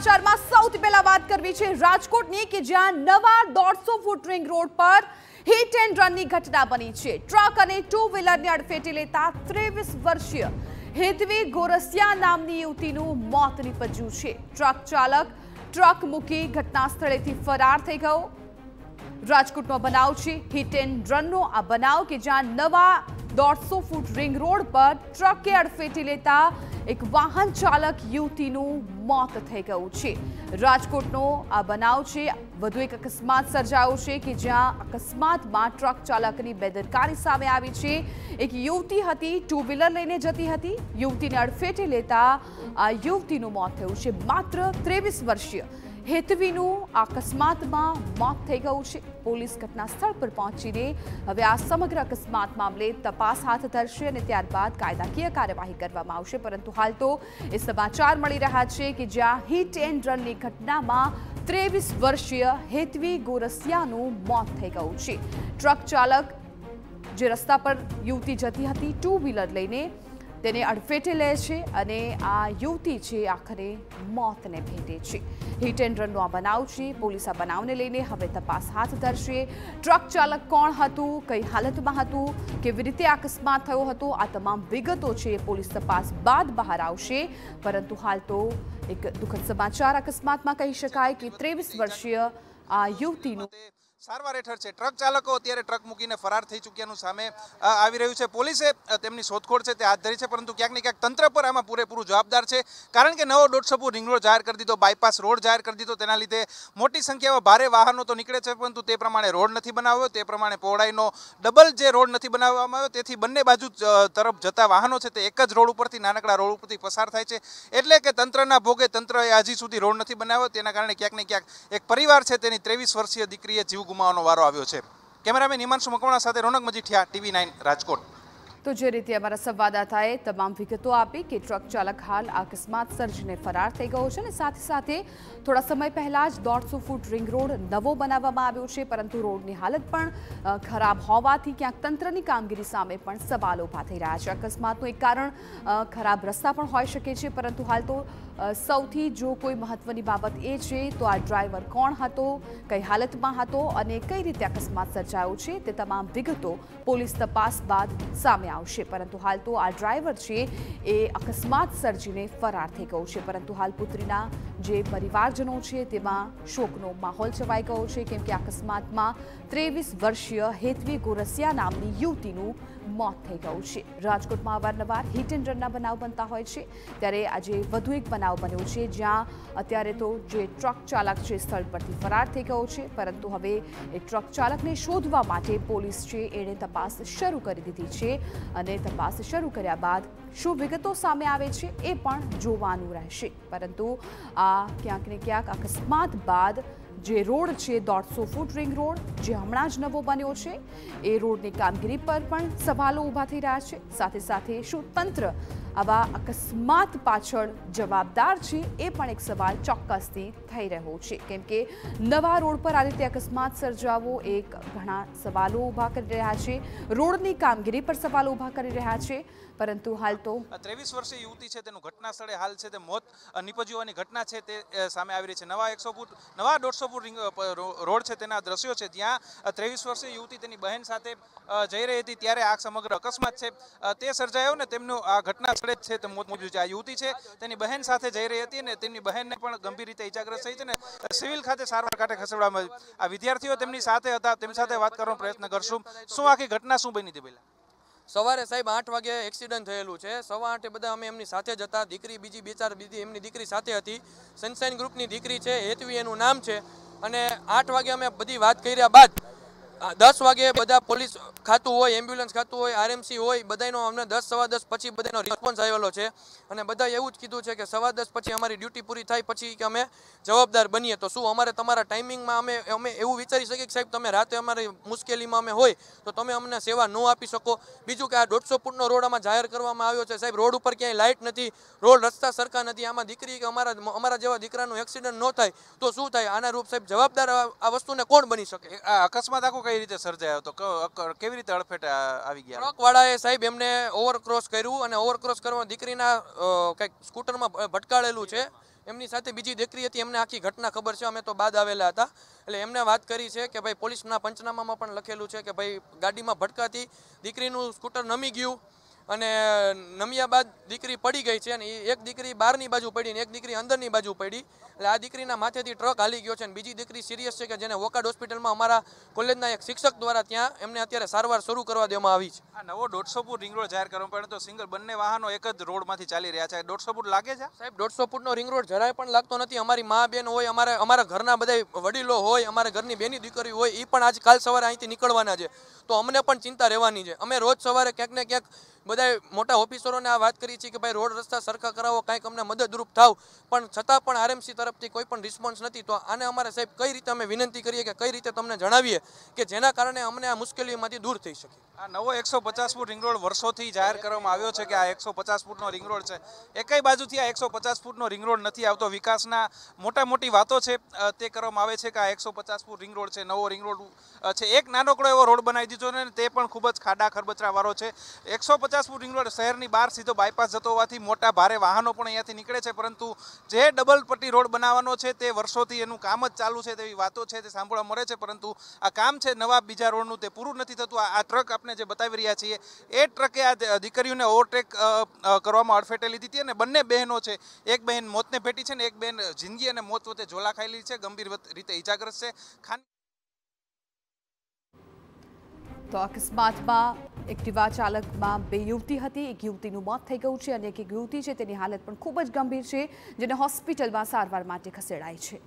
સમાચારમાં સૌથી પહેલા વાત કરવી છે રાજકોટની કે જ્યાં નવા દોઢસો ફૂટ રિંગ રોડ પર હિટ એન્ડ રનની ઘટના બની છે. ટ્રક અને ટુ વ્હીલરને અડફેટે લેતા ત્રેવીસ વર્ષીય હેતવી ગોરસિયા નામની યુવતીનું મોત નીપજ્યું છે. ટ્રક ચાલક ટ્રક મૂકી ઘટના સ્થળેથી ફરાર થઈ ગયો. રાજકોટનો બનાવ છે. હિટ એન્ડ રનનો આ બનાવ કે જ્યાં નવા દોઢસો ફૂટ રિંગ રોડ પર ટ્રકે અડફેટી લેતા એક વાહન ચાલક યુવતીનું મોત થઈ ગયું છે. રાજકોટનો આ બનાવ છે. વધુ એક અકસ્માત સર્જાયો છે કે જ્યાં અકસ્માતમાં ટ્રક ચાલકની બેદરકારી સામે આવી છે. એક યુવતી હતી ટુ વ્હીલર લઈને જતી હતી. યુવતીને અડફેટે લેતા આ યુવતીનું મોત થયું છે. માત્ર ત્રેવીસ વર્ષીય હેતવીનું અકસ્માતમાં મોત થઈ ગયું છે. પોલીસ ઘટના સ્થળ પર પહોંચીને હવે આ સમગ્ર અકસ્માત મામલે તપાસ હાથ ધરશે અને ત્યારબાદ કાયદાકીય કાર્યવાહી કરવામાં આવશે. પરંતુ હાલ તો એ સમાચાર મળી રહ્યા છે કે જ્યાં હિટ એન્ડ રનની ઘટનામાં ત્રેવીસ વર્ષીય હેતવી ગોરસિયાનું મોત થઈ ગયું છે. ટ્રક ચાલક જે રસ્તા પર યુવતી જતી હતી ટુ વ્હીલર લઈને તેને અડફેટે લે છે અને આ યુવતી છે આખરે મોતને ભેટે છે. હિટ એન્ડ રનનો આ બનાવ છે. પોલીસ આ બનાવને લઈને હવે તપાસ હાથ ધરશે. ટ્રક ચાલક કોણ હતું? કઈ હાલતમાં હતું? કેવી રીતે અકસ્માત થયો હતો? આ તમામ વિગતો છે પોલીસ તપાસ બાદ બહાર આવશે. પરંતુ હાલ તો એક દુઃખદ સમાચાર અકસ્માતમાં કહી શકાય કે ત્રેવીસ વર્ષીય આ યુવતીનું સારવાર હેઠળ છે. ટ્રક ચાલકો અત્યારે ટ્રક મૂકીને ફરાર થઈ ચૂક્યાનું સામે આવી રહ્યું છે. પોલીસે તેમની શોધખોળ છે તે હાથ ધરી છે, પરંતુ ક્યાંક ને ક્યાંક તંત્ર પર આમાં પૂરેપૂરું જવાબદાર છે. કારણ કે નવો દોઢસો રિંગ રોડ જાહેર કરી દીધો, બાયપાસ રોડ જાહેર કરી દીધો, તેના લીધે મોટી સંખ્યામાં ભારે વાહનો તો નીકળે છે, પરંતુ તે પ્રમાણે રોડ નથી બનાવ્યો. તે પ્રમાણે પહોળાઈનો ડબલ જે રોડ નથી બનાવવામાં આવ્યો, તેથી બંને બાજુ તરફ જતા વાહનો છે તે એક જ રોડ ઉપરથી, નાનકડા રોડ ઉપરથી પસાર થાય છે. એટલે કે તંત્રના ભોગે તંત્રએ હજી સુધી રોડ નથી બનાવ્યો. તેના કારણે ક્યાંક ને ક્યાંક એક પરિવાર છે તેની ત્રેવીસ વર્ષીય દીકરીએ જીવ ગુમાવવાનો વારો આવ્યો છે. કેમેરામેન હિમાંશુ મકવાણા સાથે રોનક મજીઠિયા, ટીવી નાઇન, રાજકોટ. તો જે રીતે અમારા સંવાદદાતાએ તમામ વિગતો આપી કે ટ્રક ચાલક હાલ અકસ્માત સર્જીને ફરાર થઈ ગયો છે અને સાથે સાથે થોડા સમય પહેલાં જ દોઢસો ફૂટ રિંગ રોડ નવો બનાવવામાં આવ્યો છે, પરંતુ રોડની હાલત પણ ખરાબ હોવાથી ક્યાંક તંત્રની કામગીરી સામે પણ સવાલો ઊભા થઈ રહ્યા છે. અકસ્માતનું એક કારણ ખરાબ રસ્તા પણ હોઈ શકે છે, પરંતુ હાલ તો સૌથી જો કોઈ મહત્વની બાબત એ છે, તો આ ડ્રાઈવર કોણ હતો, કઈ હાલતમાં હતો અને કઈ રીતે અકસ્માત સર્જાયો છે, તે તમામ વિગતો પોલીસ તપાસ બાદ સામે આવશે. પરંતુ હાલ તો આ ડ્રાઈવર છે, એ અકસ્માત સર્જીને ફરાર થઈ ગયો છે. પરંતુ હાલ પુત્રીના જે પરિવારજનો છે, તેમાં શોકનો માહોલ છવાઈ ગયો છે, કેમ કે અકસ્માતમાં ત્રેવીસ વર્ષીય હેતવી ગોરસિયા નામની યુવતીનું મોત થઈ ગયું છે. રાજકોટમાં અવારનવાર હિટ એન્ડ રનના બનાવ બનતા હોય છે. ત્યારે આજે વધુ એક બનાવ બન્યો છે, જ્યાં અત્યારે તો જે ટ્રક ચાલક છે, સ્થળ પરથી ફરાર થઈ ગયો છે. પરંતુ હવે એ ટ્રક ચાલકને શોધવા માટે પોલીસ છે, એણે તપાસ શરૂ કરી દીધી છે. અને તપાસ શરૂ કર્યા બાદ શું વિગતો સામે આવે છે, એ પણ જોવાનું રહેશે. પરંતુ આ ક્યાંક ને ક્યાંક અકસ્માત બાદ જે રોડ છે, દોઢસો ફૂટ રિંગ રોડ, જે હમણાં જ નવો બન્યો છે. એ રોડની કામગીરી પર પણ સવાલો ઊભા થઈ રહ્યા છે. સાથે સાથે શું તંત્ર આવા અકસ્માત પાછળ જવાબદાર છે, એ પણ એક સવાલ ચોક્કસથી થઈ રહ્યો છે. કેમ કે નવા રોડ પર આ રીતે અકસ્માત સર્જાવો એક ઘણા સવાલો ઊભા કરી રહ્યા છે. રોડની કામગીરી પર સવાલો ઊભા કરી રહ્યા છે. પરંતુ હાલ તો ત્રેવીસ વર્ષીય યુવતી છે, તેનું ઘટના સ્થળે હાલ છે તે મોત નીપજ્યું ઘટના છે તે સામે આવી રહી છે. નવા એકસો ફૂટ, નવા દોઢસો ફૂટ રિંગ અ, પ- રો- રોડ છે તેના દ્રશ્યો છે. જ્યાં ત્રેવીસ વર્ષીય યુવતી તેની બહેન સાથે જઈ રહી હતી ત્યારે આ સમગ્ર અકસ્માત છે. તે સર્જાયો ને તેમનું આ ઘટના સ્થળે જ છે તે મોત મોજ્યું છે. આ યુવતી છે તેની બહેન સાથે જઈ રહી હતી ને તેમની બહેનને પણ ગંભીર રીતે ઇજાગ્રસ્ત થઈ છે ને સિવિલ ખાતે સારવાર ખાતે ખસેડવામાં આ વિદ્યાર્થીઓ તેમની સાથે હતા. તેમની સાથે વાત કરવાનો પ્રયત્ન કરશું. શું આખી ઘટના શું બની હતી પહેલાં? સવારે સાહેબ આઠ વાગે એક્સિડન્ટ થયેલું છે. સવા આઠે બધા અમે એમની સાથે જ હતા. દીકરી બીજી બે ચાર બીજી એમની દીકરી સાથે હતી. સનશાઇન ગ્રુપની દીકરી છે. હેતવી એનું નામ છે. અને આઠ વાગે અમે બધી વાત કર્યા બાદ દસ વાગે બધા પોલીસ ખાતું હોય એમ્બ્યુલન્સ ખાતું હોય આરએમસી હોય બધાનો અમને દસ, સવા દસ પછી બધાનો રિસ્પોન્સ આવેલો છે. અને બધા એવું જ કીધું છે કે સવા દસ પછી અમારી ડ્યુટી પૂરી થાય પછી કે અમે જવાબદાર બનીએ. તો શું અમારે તમારા ટાઈમિંગમાં અમે અમે એવું વિચારી શકીએ કે સાહેબ, તમે રાતે અમારી મુશ્કેલીમાં અમે હોય, તો તમે અમને સેવા ન આપી શકો. બીજું કે આ દોઢસો ફૂટનો રોડ આમાં જાહેર કરવામાં આવ્યો છે. સાહેબ, રોડ ઉપર ક્યાંય લાઇટ નથી, રોડ રસ્તા સરખા નથી. આમાં દીકરી કે અમારા અમારા જેવા દીકરાનું એક્સિડન્ટ ન થાય, તો શું થાય? આના રૂપ સાહેબ જવાબદાર આ વસ્તુને કોણ બની શકે? આ અકસ્માત આખો કઈ રીતે સર્જાયો તો કેવી રીતે અડફેટે આવી ગયા? ટ્રક વાળાએ સાહેબ એમને ઓવરક્રોસ કર્યું અને ઓવરક્રોસ કરવા દીકરીના કંઈક સ્કૂટરમાં ભટકાળેલું છે. એમની સાથે બીજી દીકરી હતી, એમને આખી ઘટના ખબર છે. અમે તો બાદ આવેલા હતા. એટલે એમને વાત કરી છે કે ભાઈ પોલીસના પંચનામામાં પણ લખેલું છે કે ભાઈ ગાડીમાં ભટકાતી દીકરીનું સ્કૂટર નમી ગયું. અને નમ્યા બાદ દીકરી પડી ગઈ છે અને એક દીકરી બહારની બાજુ પડી ને એક દીકરી અંદરની બાજુ પડી. એટલે આ દીકરીના માથેથી ટ્રક હાલી ગયો છે અને બીજી દીકરી સિરિયસ છે કે જેને વોકાડ હોસ્પિટલમાં અમારા કોલેજના એક શિક્ષક દ્વારા ત્યાં એમને અત્યારે સારવાર શરૂ કરવા દેવામાં આવી છે. આ નવો દોઢસો ફૂટ રિંગ રોડ જાહેર કરવામાં પડે તો સિંગલ બંને વાહનો એક જ રોડમાંથી ચાલી રહ્યા છે. દોઢસો ફૂટ લાગે છે? સાહેબ દોઢસો ફૂટનો રિંગ રોડ જરાય પણ લાગતો નથી. અમારી મા બેન હોય અમારે અમારા ઘરના બધા વડીલો હોય અમારા ઘરની બેની દીકરી હોય એ પણ આજ કાલ સવારે અહીંથી નીકળવાના છે. તો અમને પણ ચિંતા રહેવાની છે. અમે રોજ સવારે ક્યાંક ને ક્યાંક બધા મોટા ઓફિસરોને આ વાત કરી છે કે ભાઈ રોડ રસ્તા સરખા કરાવો, કાંઈક અમને મદદરૂપ થાવ. પણ છતાં પણ આરએમસી તરફથી કોઈ પણ રિસ્પોન્સ નથી. તો આને અમારે સાહેબ કઈ રીતે અમે વિનંતી કરીએ કે કઈ રીતે તમને જણાવીએ કે જેના કારણે અમને આ મુશ્કેલીમાંથી દૂર થઈ શકે આ નવો એકસો પચાસ ફૂટ રિંગ રોડ વર્ષોથી જાહેર કરવામાં આવ્યો છે કે આ એકસો પચાસ ફૂટનો રિંગ રોડ છે. એકેય બાજુથી આ એકસો પચાસ ફૂટનો રિંગ રોડ નથી આવતો. વિકાસના મોટા મોટી વાતો છે તે કરવામાં આવે છે કે આ એકસો પચાસ ફૂટ રિંગ રોડ છે, નવો રિંગ રોડ છે. એક નાનકડો એવો રોડ બનાવી દીધો ને તે પણ ખૂબ જ ખાડા ખરબચરાવાળો છે. એકસો પચાસ ફૂટ રિંગ રોડ શહેરની બહાર સીધો બાયપાસ જતો હોવાથી મોટા ભારે વાહનો પણ અહીંયાથી નીકળે છે, પરંતુ જે ડબલ પટ્ટી રોડ બનાવવાનો છે તે વર્ષોથી એનું કામ જ ચાલુ છે તેવી વાતો છે તે સાંભળવા મળે છે, પરંતુ આ કામ છે નવા બીજા રોડનું તે પૂરું નથી થતું. આ ટ્રક આપણે જે બતાવી રહ્યા છીએ, એ ટ્રકે આ દીકરીઓને ઓવરટેક કરવામાં અડફેટે લીધી હતી અને બંને બહેનો છે, એક બહેન મોતને ભેટી છે ને એક બહેન જિંદગી અને મોત વચ્ચે ઝોલા ખાયેલી છે, ગંભીર રીતે ઈજાગ્રસ્ત છે. ખાન તો અકસ્માતમાં એક્ટિવા ચાલકમાં બે યુવતી હતી. એક યુવતીનું મોત થઈ ગયું છે અને એક યુવતી છે. તેની હાલત પણ ખૂબ જ ગંભીર છે, જેને હોસ્પિટલમાં સારવાર માટે ખસેડાઈ છે.